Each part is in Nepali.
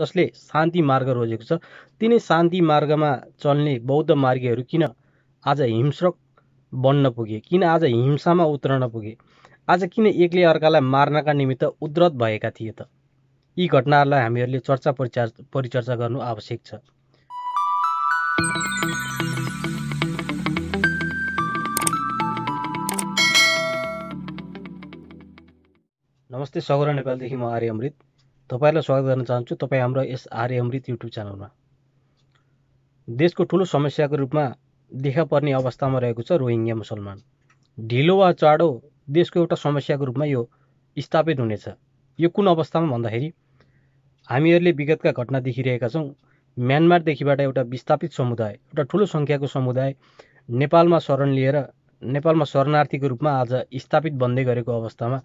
जसले शान्ति मार्ग रोजेको छ। तिनै शान्ति मार्गमा चल्ने बौद्ध मार्गीहरू किन आज हिंस्रक बन्न पुगे? किन आज हिंसामा उत्रन पुगे? आज किन एकले अर्कालाई मार्नका निमित्त उद्रत भएका थिए त? यी घटनाहरूलाई हामीहरूले चर्चा परिचर्चा परिचर्चा गर्नु आवश्यक छ। नमस्ते सगोरा नेपालदेखि म आर्य अमृत। तपाईँलाई स्वागत गर्न चाहन्छु तपाईँ हाम्रो यस आर्य अमृत युट्युब च्यानलमा। देशको ठुलो समस्याको रूपमा देखा पर्ने अवस्थामा रहेको छ रोहिङ्ग्या मुसलमान। ढिलो वा चाँडो देशको एउटा समस्याको रूपमा यो स्थापित हुनेछ। यो कुन अवस्थामा भन्दाखेरि हामीहरूले विगतका घटना देखिरहेका छौँ। म्यानमारदेखिबाट एउटा विस्थापित समुदाय एउटा ठुलो सङ्ख्याको समुदाय नेपालमा शरण लिएर नेपालमा शरणार्थीको रूपमा आज स्थापित बन्दै गरेको अवस्थामा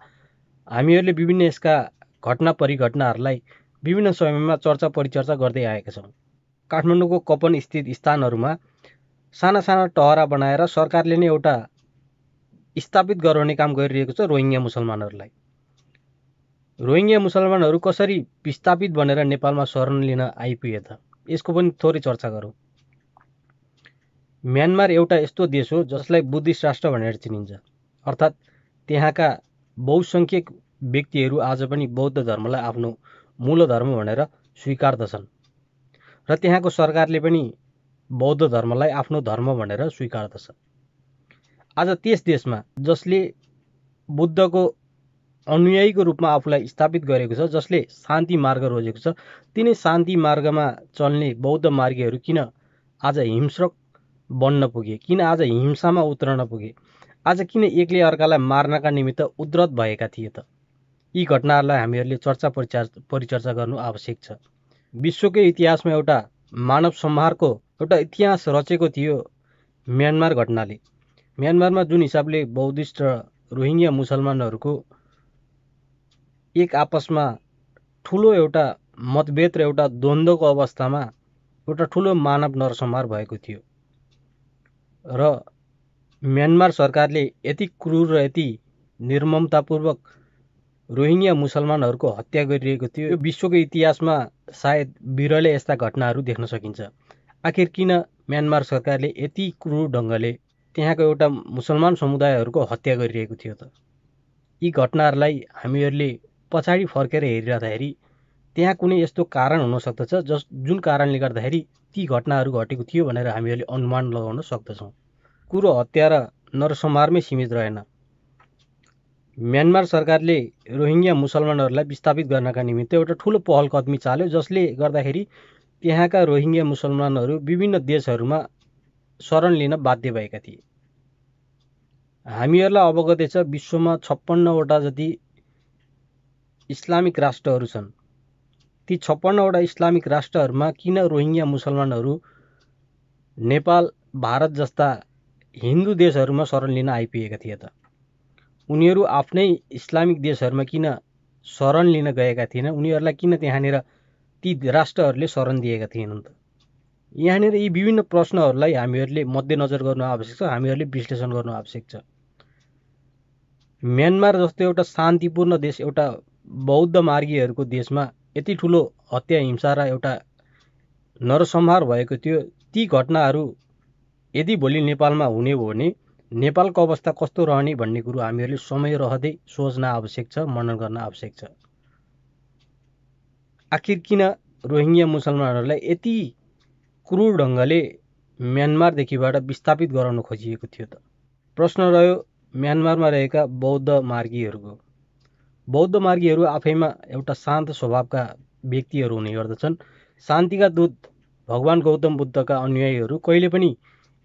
हामीहरूले विभिन्न यसका घटना परिघटनाहरूलाई विभिन्न समयमा चर्चा परिचर्चा गर्दै आएका छौँ। काठमाडौँको कपन स्थित स्थानहरूमा साना साना टहरा बनाएर सरकारले नै एउटा स्थापित गराउने काम गरिरहेको छ रोहिङ्ग्या मुसलमानहरूलाई। रोहिङ्ग्या मुसलमानहरू कसरी विस्थापित बनेर नेपालमा शरण लिन आइपुगे त? यसको पनि थोरै चर्चा गरौँ। म्यानमार एउटा यस्तो देश हो जसलाई बुद्धिस्ट राष्ट्र भनेर चिनिन्छ। अर्थात् त्यहाँका बहुसङ्ख्यक व्यक्तिहरू आज पनि बौद्ध धर्मलाई आफ्नो मूल धर्म भनेर स्वीकार्दछन्। र त्यहाँको सरकारले पनि बौद्ध धर्मलाई आफ्नो धर्म भनेर स्वीकार्दछ आज त्यस देशमा जसले बुद्धको अनुयायीको रूपमा आफूलाई स्थापित गरेको छ जसले शान्ति मार्ग रोजेको छ तिनै शान्ति मार्गमा चल्ने बौद्ध मार्गीहरू किन आज हिंस्रक बन्न पुगे किन आज हिंसामा उत्रन पुगे? आज किन एकले अर्कालाई मार्नका निमित्त उद्रत भएका थिए त? यी घटनाहरूलाई हामीहरूले चर्चा परिचर्चा परिचर्चा गर्नु आवश्यक छ। विश्वकै इतिहासमा एउटा मानव संहारको एउटा इतिहास रचेको थियो म्यानमार घटनाले। म्यानमारमा जुन हिसाबले बौद्धिस्ट र रोहिङ्ग्या मुसलमानहरूको एक आपसमा ठुलो एउटा मतभेद र एउटा द्वन्द्वको अवस्थामा एउटा ठुलो मानव नरसंहार भएको थियो र म्यानमार सरकारले यति क्रूर र यति निर्ममतापूर्वक रोहिङ्ग्या मुसलमानहरूको हत्या गरिरहेको थियो। यो विश्वको इतिहासमा सायद बिरलै यस्ता घटनाहरू देख्न सकिन्छ। आखिर किन म्यानमार सरकारले यति क्रूर ढङ्गले त्यहाँको एउटा मुसलमान समुदायहरूको हत्या गरिरहेको थियो त? यी घटनाहरूलाई हामीहरूले पछाडि फर्केर हेरिरहँदाखेरि त्यहाँ कुनै यस्तो कारण हुन सक्दछ जस जुन कारणले गर्दाखेरि ती घटनाहरू घटेको थियो भनेर हामीहरूले अनुमान लगाउन सक्दछौँ। कुरो हत्या र नरसंहारमै सीमित रहेन। म्यानमार सरकारले रोहिङ्ग्या मुसलमानहरूलाई विस्थापित गर्नका निमित्त एउटा ठुलो पहल कदमी चाल्यो जसले गर्दाखेरि त्यहाँका रोहिङ्ग्या मुसलमानहरू विभिन्न देशहरूमा शरण लिन बाध्य भएका थिए। हामीहरूलाई अवगत छ विश्वमा छप्पन्नवटा जति इस्लामिक राष्ट्रहरू छन्। ती छप्पन्नवटा इस्लामिक राष्ट्रहरूमा किन रोहिङ्ग्या मुसलमानहरू नेपाल भारत जस्ता हिन्दू देशहरूमा शरण लिन आइपुगेका थिए त? उनीहरू आफ्नै इस्लामिक देशहरूमा किन शरण लिन गएका थिएन? उनीहरूलाई किन त्यहाँनिर ती राष्ट्रहरूले शरण दिएका थिएनन् त? यहाँनिर यी विभिन्न प्रश्नहरूलाई हामीहरूले मध्यनजर गर्नु आवश्यक छ हामीहरूले विश्लेषण गर्नु आवश्यक छ। म्यानमार जस्तो एउटा शान्तिपूर्ण देश एउटा बौद्ध मार्गीहरूको देशमा यति ठुलो हत्या हिंसा र एउटा नरसंहार भएको थियो ती घटनाहरू यदि भोलि नेपालमा हुने हो भने नेपालको अवस्था कस्तो रहने भन्ने कुरो हामीहरूले समय रहँदै सोच्न आवश्यक छ मनन गर्न आवश्यक छ। आखिर किन रोहिङ्ग्या मुसलमानहरूलाई यति क्रूर ढङ्गले म्यानमारदेखिबाट विस्थापित गराउन खोजिएको थियो त? प्रश्न रह्यो म्यानमारमा रहेका बौद्ध मार्गीहरूको। बौद्ध मार्गीहरू आफैमा एउटा शान्त स्वभावका व्यक्तिहरू हुने गर्दछन्। शान्तिका दूत भगवान् गौतम बुद्धका अनुयायीहरू कहिले पनि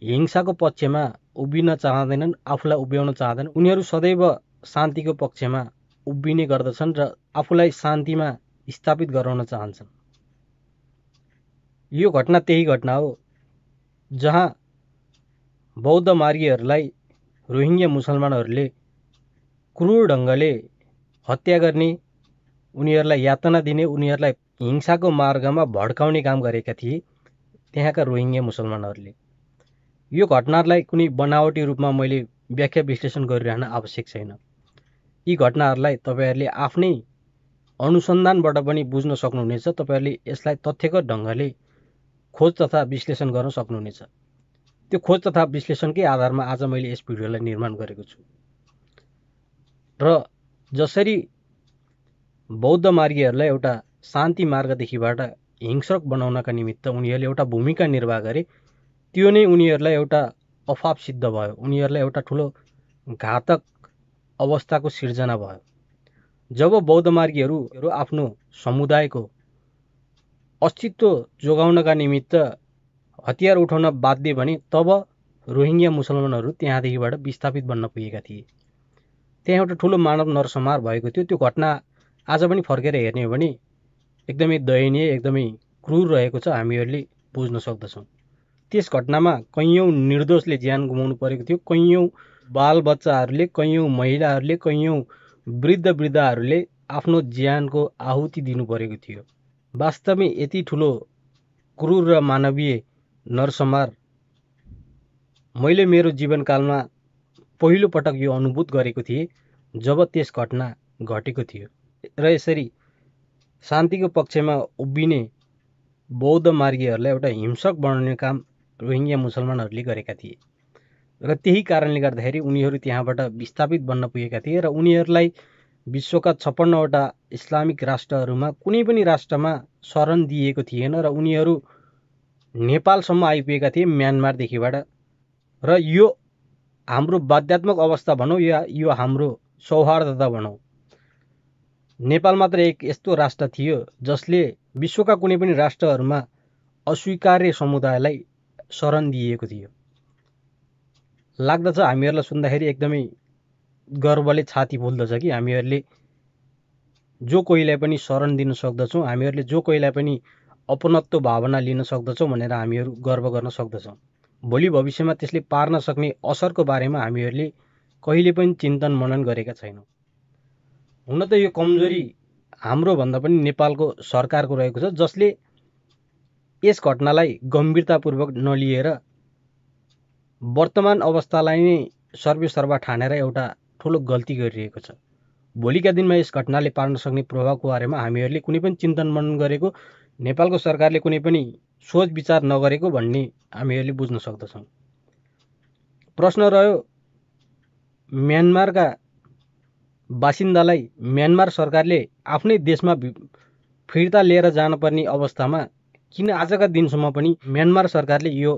हिंसाको पक्षमा उभिन चाहँदैनन् आफूलाई उभ्याउन चाहँदैन उनीहरू सदैव शान्तिको पक्षमा उभिने गर्दछन् र आफूलाई शान्तिमा स्थापित गराउन चाहन्छन्। यो घटना त्यही घटना हो जहाँ बौद्ध मार्गीहरूलाई रोहिङ्ग्या मुसलमानहरूले क्रूर ढङ्गले हत्या गर्ने उनीहरूलाई यातना दिने उनीहरूलाई हिंसाको मार्गमा भड्काउने काम गरेका थिए त्यहाँका रोहिङ्ग्या मुसलमानहरूले। यो घटनाहरूलाई कुनै बनावटी रूपमा मैले व्याख्या विश्लेषण गरिरहन आवश्यक छैन। यी घटनाहरूलाई तपाईँहरूले आफ्नै अनुसन्धानबाट पनि बुझ्न सक्नुहुनेछ तपाईँहरूले यसलाई तथ्यगत ढङ्गले खोज तथा विश्लेषण गर्न सक्नुहुनेछ। त्यो खोज तथा विश्लेषणकै आधारमा आज मैले यस भिडियोलाई निर्माण गरेको छु। र जसरी बौद्ध मार्गीहरूलाई एउटा शान्ति मार्गदेखिबाट हिंस्रक बनाउनका निमित्त उनीहरूले एउटा भूमिका निर्वाह गरे त्यो नै उनीहरूलाई एउटा अफाप सिद्ध भयो। उनीहरूलाई एउटा ठुलो घातक अवस्थाको सिर्जना भयो। जब बौद्ध मार्गीहरू आफ्नो समुदायको अस्तित्व जोगाउनका निमित्त हतियार उठाउन बाध्य भने तब रोहिङ्ग्या मुसलमानहरू त्यहाँदेखिबाट विस्थापित बन्न पुगेका थिए। त्यहाँ एउटा ठुलो मानव नरसंहार भएको थियो। त्यो घटना आज पनि फर्केर हेर्ने हो भने एकदमै दयनीय एकदमै क्रूर रहेको छ। हामीहरूले बुझ्न सक्दछौँ। त्यस घटनामा कैयौँ निर्दोषले ज्यान गुमाउनु परेको थियो। कैयौँ बालबच्चाहरूले कैयौँ महिलाहरूले कैयौँ वृद्ध वृद्धाहरूले आफ्नो ज्यानको आहुति दिनु परेको थियो। वास्तवमै यति ठुलो क्रूर र मानवीय नरसंहार मैले मेरो जीवनकालमा पहिलोपटक यो अनुभूत गरेको थिएँ जब त्यस घटना घटेको थियो। र यसरी शान्तिको पक्षमा उभिने बौद्ध मार्गीहरूलाई एउटा हिंसक बनाउने काम रोहिङ्ग्या मुसलमानहरूले गरेका थिए। र त्यही कारणले गर्दाखेरि उनीहरू त्यहाँबाट विस्थापित बन्न पुगेका थिए र उनीहरूलाई विश्वका छप्पन्नवटा इस्लामिक राष्ट्रहरूमा कुनै पनि राष्ट्रमा शरण दिएको थिएन र उनीहरू नेपालसम्म आइपुगेका थिए म्यानमारदेखिबाट र यो हाम्रो बाध्यात्मक अवस्था भनौँ या यो हाम्रो सौहार्दता भनौँ। नेपाल मात्र एक यस्तो राष्ट्र थियो जसले विश्वका कुनै पनि राष्ट्रहरूमा अस्वीकार्य समुदायलाई शरण दिइएको थियो। लाग्दछ हामीहरूलाई सुन्दाखेरि एकदमै गर्वले छाती फुल्दछ कि हामीहरूले जो कोहीलाई पनि शरण दिन सक्दछौँ हामीहरूले जो कोहीलाई पनि अपनत्व भावना लिन सक्दछौँ भनेर हामीहरू गर्व गर्न सक्दछौँ। भोलि भविष्यमा त्यसले पार्न सक्ने असरको बारेमा हामीहरूले कहिले पनि चिन्तन मनन गरेका छैनौँ। हुन त यो कमजोरी हाम्रो भन्दा पनि नेपालको सरकारको रहेको छ जसले यस घटनालाई गम्भीरतापूर्वक नलिएर वर्तमान अवस्थालाई नै सर्वेसर्वा ठानेर एउटा ठुलो गल्ती गरिरहेको छ। भोलिका दिनमा यस घटनाले पार्न सक्ने प्रभावको बारेमा हामीहरूले कुनै पनि चिन्तन मनन गरेको नेपालको सरकारले कुनै पनि सोच विचार नगरेको भन्ने हामीहरूले बुझ्न सक्दछौँ। प्रश्न रह्यो म्यानमारका बासिन्दालाई म्यानमार सरकारले आफ्नै देशमा फिर्ता लिएर जानुपर्ने अवस्थामा किन आजका दिनसम्म पनि म्यानमार सरकारले यो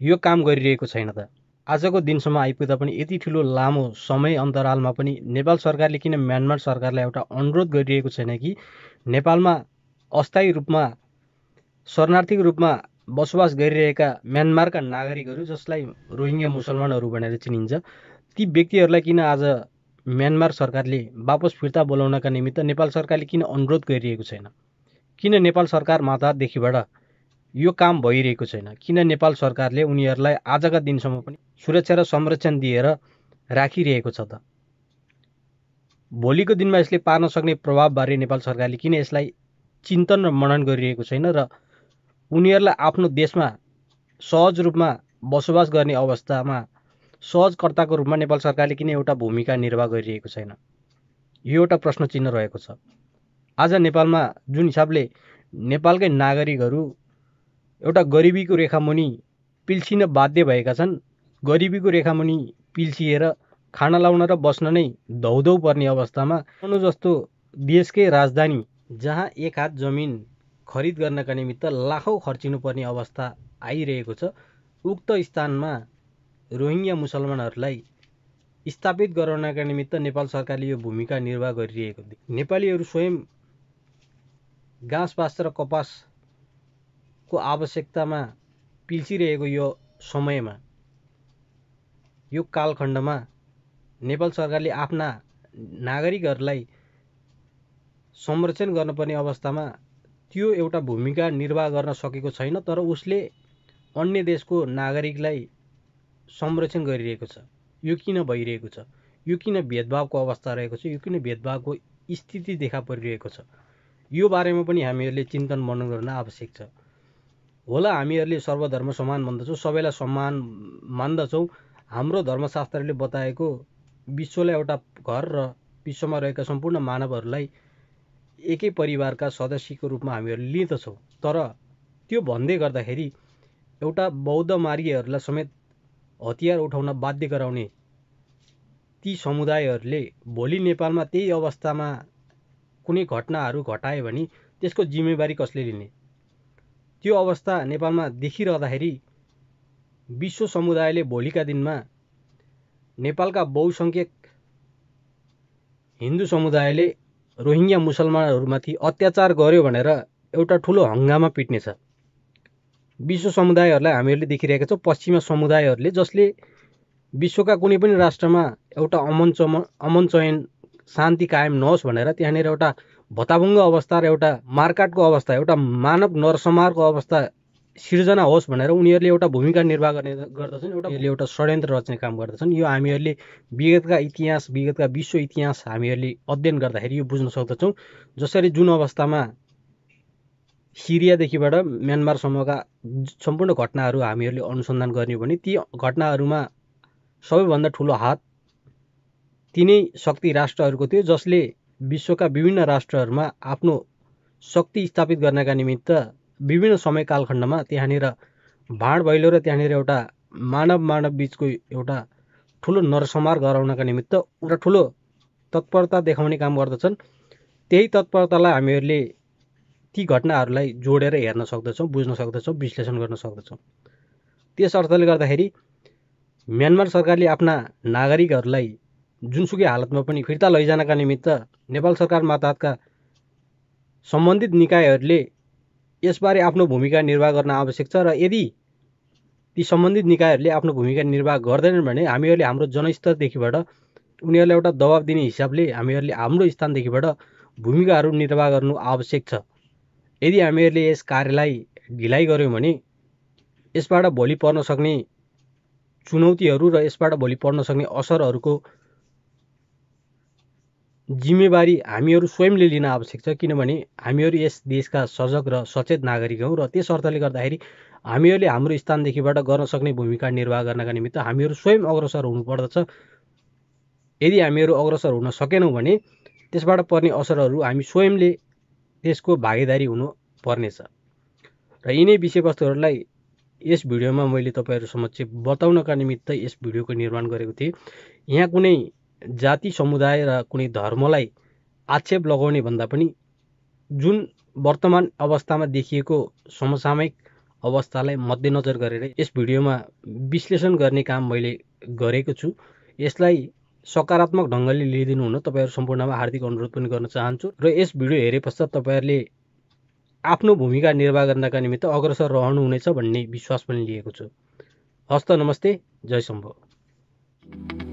यो काम गरिरहेको छैन त? आजको दिनसम्म आइपुग्दा पनि यति ठुलो लामो समय अन्तरालमा पनि नेपाल सरकारले किन म्यानमार सरकारलाई एउटा अनुरोध गरिरहेको छैन कि नेपालमा अस्थायी रूपमा शरणार्थीको रूपमा बसोबास गरिरहेका म्यानमारका नागरिकहरू जसलाई रोहिङ्ग्या मुसलमानहरू भनेर चिनिन्छ ती व्यक्तिहरूलाई किन आज म्यानमार सरकारले वापस फिर्ता बोलाउनका निमित्त नेपाल सरकारले किन अनुरोध गरिरहेको छैन? किन नेपाल सरकार मातादेखिबाट यो काम भइरहेको छैन? किन नेपाल सरकारले उनीहरूलाई आजका दिनसम्म पनि सुरक्षा र संरक्षण दिएर राखिरहेको छ त? भोलिको दिनमा यसले पार्न सक्ने प्रभावबारे नेपाल सरकारले किन यसलाई चिन्तन र मनन गरिरहेको छैन र उनीहरूलाई आफ्नो देशमा सहज रूपमा बसोबास गर्ने अवस्थामा सहजकर्ताको रूपमा नेपाल सरकारले किन एउटा भूमिका निर्वाह गरिरहेको छैन? यो एउटा प्रश्न चिन्ह रहेको छ। आज नेपालमा जुन हिसाबले नेपालकै नागरिकहरू एउटा गरिबीको रेखामुनि पिल्सिन बाध्य भएका छन् गरिबीको रेखामुनि पिल्सिएर खाना लाउन र बस्न नै धौधौ पर्ने अवस्थामा जस्तो देशकै राजधानी जहाँ एक हात जमिन खरिद गर्नका निमित्त लाखौँ खर्चिनुपर्ने अवस्था आइरहेको छ उक्त स्थानमा रोहिङ्ग्या मुसलमानहरूलाई स्थापित गराउनका निमित्त नेपाल सरकारले यो भूमिका निर्वाह गरिरहेको नेपालीहरू स्वयं घाँस बाँस र कपासको आवश्यकतामा पिल्सिरहेको यो समयमा यो कालखण्डमा नेपाल सरकारले आफ्ना नागरिकहरूलाई संरक्षण गर्नुपर्ने अवस्थामा त्यो एउटा भूमिका निर्वाह गर्न सकेको छैन तर उसले अन्य देशको नागरिकलाई संरक्षण गरिरहेको छ। यो किन भइरहेको छ? यो किन भेदभावको अवस्था रहेको छ? यो किन भेदभावको स्थिति देखा परिरहेको छ? यो बारेमा पनि हामीहरूले चिन्तन मनन गर्न आवश्यक छ। होला हामीहरूले सर्वधर्म समान भन्दछौँ सबैलाई समान मान्दछौँ। हाम्रो धर्मशास्त्रले बताएको विश्वलाई एउटा घर र विश्वमा रहेका सम्पूर्ण मानवहरूलाई एकै परिवारका सदस्यको रूपमा हामीहरूले लिँदछौँ। तर त्यो भन्दै गर्दाखेरि एउटा बौद्ध मार्गीहरूलाई समेत हतियार उठाउन बाध्य गराउने ती समुदायहरूले भोलि नेपालमा त्यही अवस्थामा कुनै घटनाहरू घटायो भने त्यसको जिम्मेवारी कसले लिने? त्यो अवस्था नेपालमा देखिरहँदाखेरि विश्व समुदायले भोलिका दिनमा नेपालका बहुसङ्ख्यक हिन्दू समुदायले रोहिङ्ग्या मुसलमानहरूमाथि अत्याचार गर्यो भनेर एउटा ठुलो हङ्गामा पिट्नेछ। विश्व समुदायहरूलाई हामीहरूले देखिरहेका छौँ। पश्चिमा समुदायहरूले जसले विश्वका कुनै पनि राष्ट्रमा एउटा अमन चम अमन चयन शान्ति कायम नहोस् भनेर त्यहाँनिर एउटा भताभुङ्ग अवस्था र एउटा मार्काटको अवस्था एउटा मानव नरसंहारको अवस्था सिर्जना होस् भनेर उनीहरूले एउटा भूमिका निर्वाह गर्ने गर्दछन् एउटा एउटा षड्यन्त्र रच्ने काम गर्दछन्। यो हामीहरूले विगतका इतिहास विगतका विश्व इतिहास हामीहरूले अध्ययन गर्दाखेरि यो बुझ्न सक्दछौँ। जसरी जुन अवस्थामा सिरियादेखिबाट म्यानमारसम्मका सम्पूर्ण घटनाहरू हामीहरूले अनुसन्धान गर्ने भने ती घटनाहरूमा सबैभन्दा ठुलो हात तिनै शक्ति राष्ट्रहरूको थियो जसले विश्वका विभिन्न राष्ट्रहरूमा आफ्नो शक्ति स्थापित गर्नका निमित्त विभिन्न समय कालखण्डमा त्यहाँनिर भाँड भैलो र त्यहाँनिर एउटा मानव मानव बिचको एउटा ठुलो नरसंहार गराउनका निमित्त एउटा ठुलो तत्परता देखाउने काम गर्दछन्। त्यही तत्परतालाई हामीहरूले ती घटनाहरूलाई जोडेर हेर्न सक्दछौँ बुझ्न सक्दछौँ विश्लेषण गर्न सक्दछौँ। त्यस अर्थले गर्दाखेरि म्यानमार सरकारले आफ्ना नागरिकहरूलाई जुनसुकै हालतमा पनि फिर्ता लैजानका निमित्त नेपाल सरकार मातहतका सम्बन्धित निकायहरूले यसबारे आफ्नो भूमिका निर्वाह गर्न आवश्यक छ र यदि ती सम्बन्धित निकायहरूले आफ्नो भूमिका निर्वाह गर्दैनन् भने हामीहरूले हाम्रो जनस्तरदेखिबाट उनीहरूलाई एउटा दबाब दिने हिसाबले हामीहरूले हाम्रो स्थानदेखिबाट भूमिकाहरू निर्वाह गर्नु आवश्यक छ। यदि हामीहरूले यस कार्यलाई ढिलाइ गऱ्यौँ भने यसबाट भोलि पर्न सक्ने चुनौतीहरू र यसबाट भोलि पर्न सक्ने असरहरूको जिम्मेवारी हामीहरू स्वयंले लिन आवश्यक छ किनभने हामीहरू यस देशका सजग र सचेत नागरिक हौँ र त्यस अर्थले गर्दाखेरि हामीहरूले हाम्रो स्थानदेखिबाट गर्न सक्ने भूमिका निर्वाह गर्नका निमित्त हामीहरू स्वयं अग्रसर हुनुपर्दछ। यदि हामीहरू अग्रसर हुन सकेनौँ भने त्यसबाट पर्ने असरहरू हामी स्वयंले त्यसको भागीदारी हुनु पर्नेछ। र यिनै विषयवस्तुहरूलाई यस भिडियोमा मैले तपाईँहरू समक्ष बताउनका निमित्त यस भिडियोको निर्माण गरेको थिएँ। यहाँ कुनै जाति समुदाय र कुनै धर्मलाई आक्षेप लगाउने भन्दा पनि जुन वर्तमान अवस्थामा देखिएको समसामयिक अवस्थालाई मध्यनजर गरेर यस भिडियोमा विश्लेषण गर्ने काम मैले गरेको छु यसलाई सकारात्मक ढङ्गले लिइदिनु हुन तपाईँहरू सम्पूर्णमा हार्दिक अनुरोध पनि गर्न चाहन्छु र यस भिडियो हेरे पश्चात तपाईँहरूले आफ्नो भूमिका निर्वाह गर्नका निमित्त अग्रसर रहनुहुनेछ भन्ने विश्वास पनि लिएको छु। हस्त नमस्ते जय सम्भव